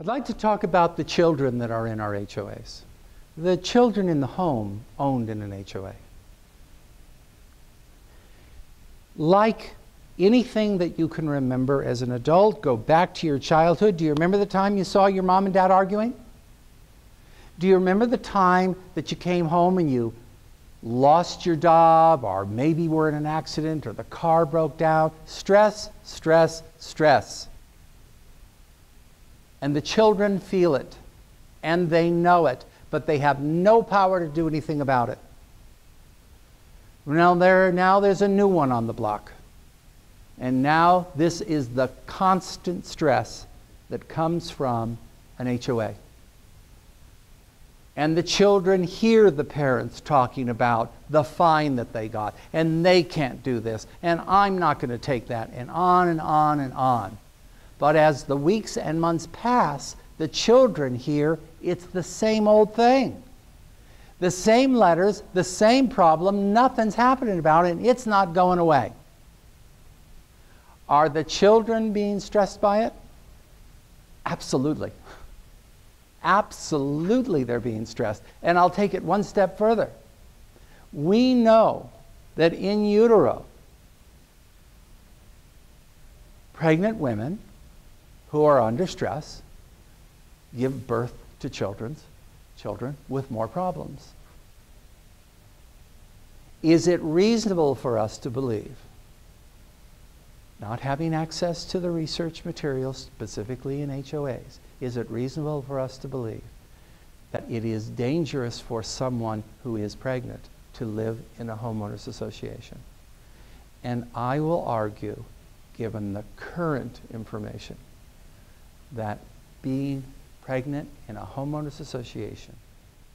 I'd like to talk about the children that are in our HOAs. The children in the home owned in an HOA. Like anything that you can remember as an adult, go back to your childhood. Do you remember the time you saw your mom and dad arguing? Do you remember the time that you came home and you lost your job, or maybe were in an accident, or the car broke down? Stress, stress, stress. And the children feel it, and they know it, but they have no power to do anything about it. Now, there, now there's a new one on the block. And now this is the constant stress that comes from an HOA. And the children hear the parents talking about the fine that they got, and they can't do this, and I'm not going to take that, and on and on and on. But as the weeks and months pass, the children hear it's the same old thing. The same letters, the same problem, nothing's happening about it, and it's not going away. Are the children being stressed by it? Absolutely. Absolutely, they're being stressed. And I'll take it one step further. We know that in utero, pregnant women who are under stress give birth to children's, children with more problems. Is it reasonable for us to believe, not having access to the research materials specifically in HOAs, is it reasonable for us to believe that it is dangerous for someone who is pregnant to live in a homeowners association? And I will argue, given the current information, that being pregnant in a homeowners association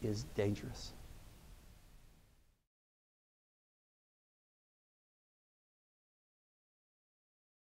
is dangerous.